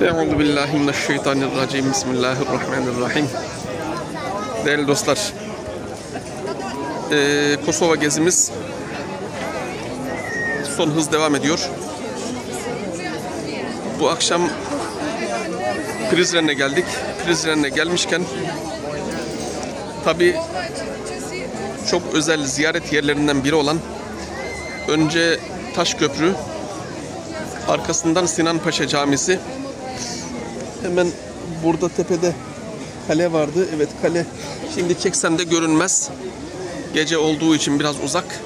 Euzu billahi mineşşeytanirracim. Bismillahirrahmanirrahim. Değerli dostlar, eee, Kosova gezimiz son hız devam ediyor. Bu akşam Prizren'e geldik. Prizren'e gelmişken tabi çok özel ziyaret yerlerinden biri olan önce Taşköprü, arkasından Sinan Paşa Camisi. Hemen burada tepede kale vardı. Evet kale şimdi çeksen de görünmez. Gece olduğu için biraz uzak.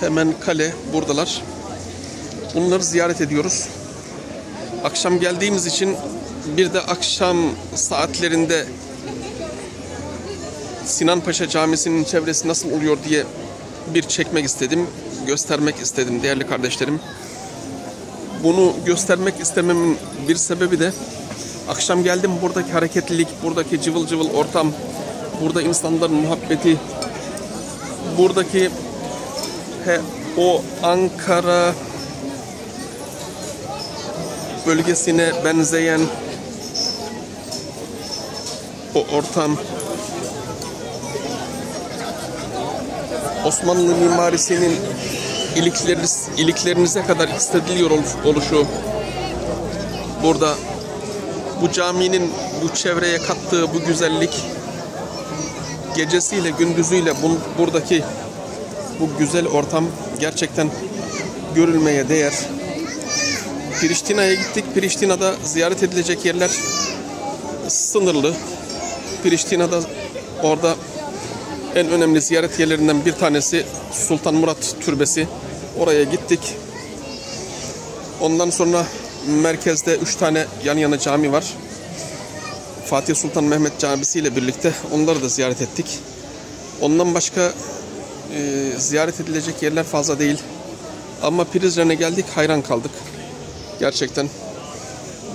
Hemen kale buradalar. Bunları ziyaret ediyoruz. Akşam geldiğimiz için bir de akşam saatlerinde Sinan Paşa Camisi'nin çevresi nasıl oluyor diye bir çekmek istedim, göstermek istedim değerli kardeşlerim. Bunu göstermek istememin bir sebebi de akşam geldim buradaki hareketlilik, buradaki cıvıl cıvıl ortam, burada insanların muhabbeti, buradaki he, o Ankara bölgesine benzeyen o ortam Osmanlı mimarisinin ilikleriniz, iliklerinize kadar hissediliyor ol- oluşu burada bu caminin bu çevreye kattığı bu güzellik gecesiyle gündüzüyle bu, buradaki bu güzel ortam gerçekten görülmeye değer. Priştina'ya gittik. Priştina'da ziyaret edilecek yerler sınırlı. Priştina'da orada en önemli ziyaret yerlerinden bir tanesi Sultan Murat Türbesi. Oraya gittik. Ondan sonra merkezde üç tane yan yana cami var. Fatih Sultan Mehmet Camisi ile birlikte onları da ziyaret ettik. Ondan başka e, ziyaret edilecek yerler fazla değil. Ama Prizren'e geldik hayran kaldık. Gerçekten.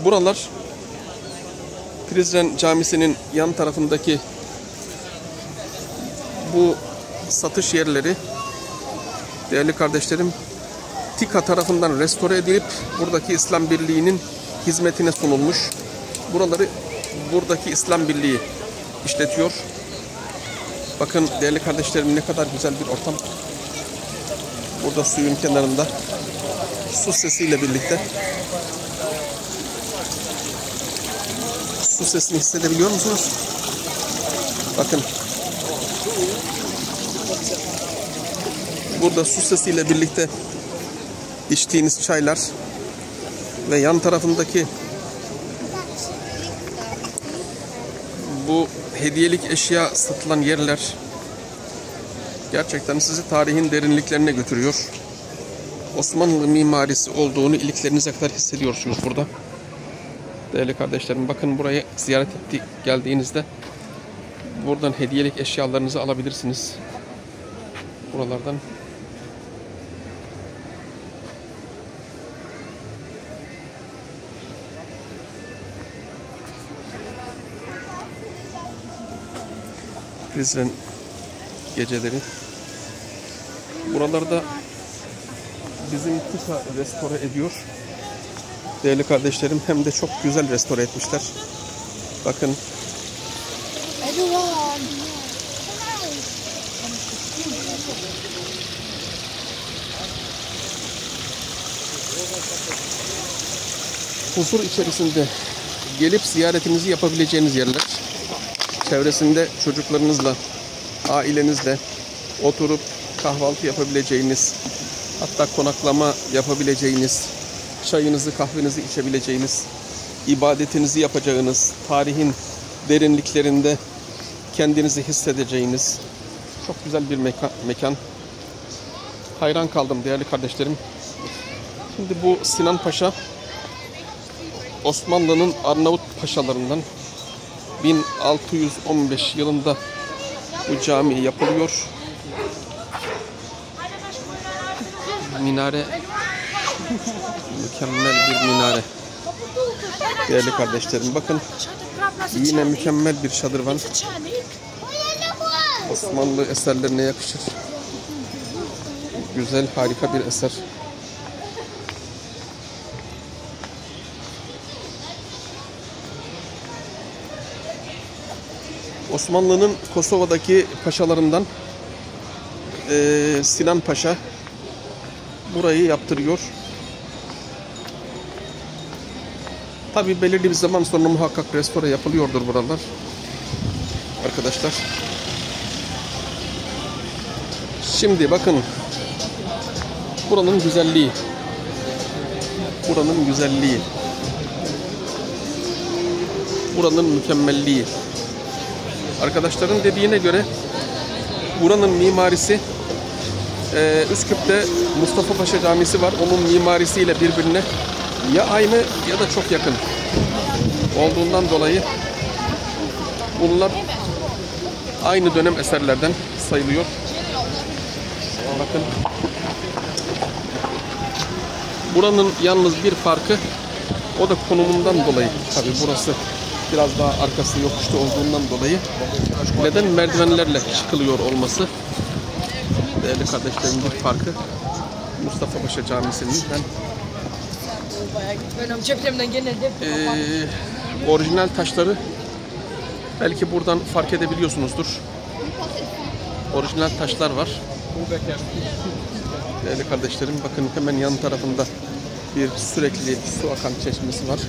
Buralar Prizren Camisi'nin yan tarafındaki bu satış yerleri değerli kardeşlerim TİKA tarafından restore edilip buradaki İslam Birliği'nin hizmetine sunulmuş. Buraları buradaki İslam Birliği işletiyor. Bakın değerli kardeşlerim ne kadar güzel bir ortam. Burada suyun kenarında su sesiyle birlikte su sesini hissedebiliyor musunuz? Bakın burada su sesiyle birlikte içtiğiniz çaylar ve yan tarafındaki bu hediyelik eşya satılan yerler gerçekten sizi tarihin derinliklerine götürüyor. Osmanlı mimarisi olduğunu iliklerinize kadar hissediyorsunuz burada. Değerli kardeşlerim bakın buraya ziyaret etti geldiğinizde buradan hediyelik eşyalarınızı alabilirsiniz. Buralardan Prizren geceleri. Buralarda bizim TİKA restore ediyor. Değerli kardeşlerim hem de çok güzel restore etmişler. Bakın. Huzur içerisinde gelip ziyaretinizi yapabileceğiniz yerler. Çevresinde çocuklarınızla, ailenizle oturup kahvaltı yapabileceğiniz, hatta konaklama yapabileceğiniz, çayınızı, kahvenizi içebileceğiniz, ibadetinizi yapacağınız, tarihin derinliklerinde kendinizi hissedeceğiniz çok güzel bir meka- mekan. Hayran kaldım değerli kardeşlerim. Şimdi bu Sinan Paşa Osmanlı'nın Arnavut paşalarından 1615 yılında bu cami yapılıyor. Minare mükemmel bir minare. Değerli kardeşlerim bakın yine mükemmel bir şadırvan. Osmanlı eserlerine yakışır. Güzel, harika bir eser. Osmanlı'nın Kosova'daki paşalarından e, Sinan Paşa burayı yaptırıyor. Tabi belirli bir zaman sonra muhakkak restore yapılıyordur buralar. Arkadaşlar. Şimdi bakın. Buranın güzelliği. Buranın güzelliği. Buranın mükemmelliği. Arkadaşların dediğine göre buranın mimarisi ee, Üsküp'te Mustafa Paşa Camisi var. Onun mimarisiyle birbirine ya aynı ya da çok yakın olduğundan dolayı bunlar aynı dönem eserlerden sayılıyor. Bakın. Buranın yalnız bir farkı o da konumundan dolayı. Tabi burası biraz daha arkası yokuşta olduğundan dolayı neden merdivenlerle çıkılıyor olması değerli kardeşlerim bir farkı Mustafa Paşa Camisi'nin ben Ben amcamdan gene de Ee, orijinal taşları belki buradan fark edebiliyorsunuzdur. Orijinal taşlar var. Değerli kardeşlerim bakın hemen yan tarafında bir sürekli su akan çeşmesi var.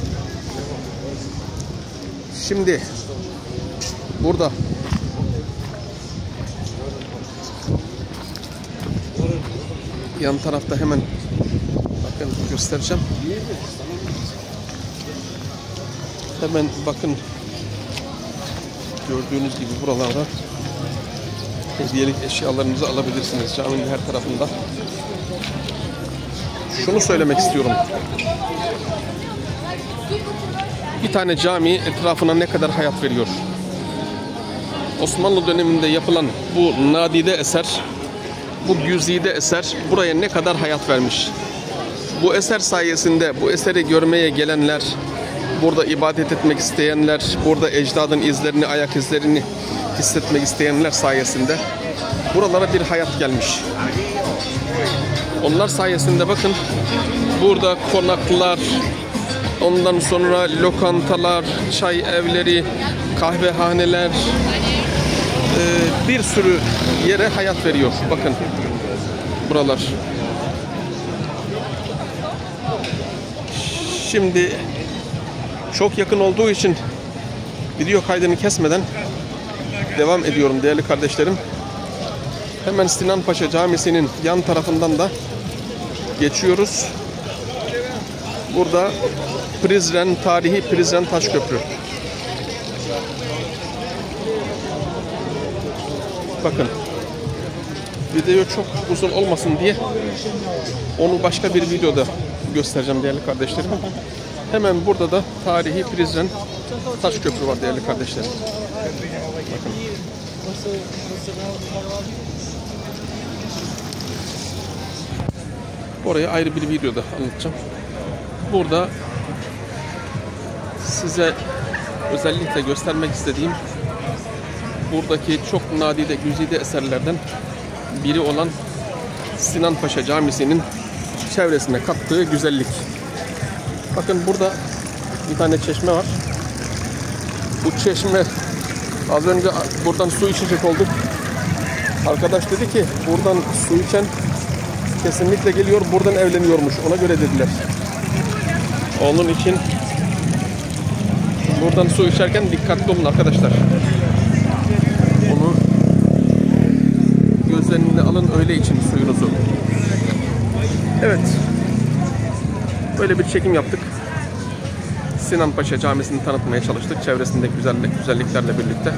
Şimdi burada yan tarafta hemen bakın göstereceğim. Hemen bakın gördüğünüz gibi buralarda hediyelik eşyalarınızı alabilirsiniz caminin her tarafında. Şunu söylemek istiyorum. Bir tane cami etrafına ne kadar hayat veriyor? Osmanlı döneminde yapılan bu nadide eser, bu güzide eser buraya ne kadar hayat vermiş? Bu eser sayesinde bu eseri görmeye gelenler, burada ibadet etmek isteyenler, burada ecdadın izlerini, ayak izlerini hissetmek isteyenler sayesinde buralara bir hayat gelmiş. Onlar sayesinde bakın burada konaklar, ondan sonra lokantalar, çay evleri, kahvehaneler, e, bir sürü yere hayat veriyor. Bakın buralar. Şimdi çok yakın olduğu için video kaydını kesmeden devam ediyorum değerli kardeşlerim. Hemen Sinan Paşa Camisi'nin yan tarafından da geçiyoruz. Burada Prizren, tarihi Prizren Taşköprü. Bakın. Video çok uzun olmasın diye onu başka bir videoda göstereceğim değerli kardeşlerim. Hemen burada da tarihi Prizren Taşköprü var değerli kardeşlerim. Bakın. Orayı ayrı bir videoda anlatacağım. Burada size özellikle göstermek istediğim buradaki çok nadide güzide eserlerden biri olan Sinan Paşa Camisi'nin çevresine kattığı güzellik. Bakın burada bir tane çeşme var. Bu çeşme az önce buradan su içecek olduk. Arkadaş dedi ki buradan su içen kesinlikle geliyor buradan evleniyormuş. Ona göre dediler. Onun için buradan su içerken dikkatli olun arkadaşlar. Onu göz önüne alın öyle için suyunuzu. Evet. Böyle bir çekim yaptık. Sinan Paşa Camisi'ni tanıtmaya çalıştık. Çevresindeki güzellik, güzelliklerle birlikte.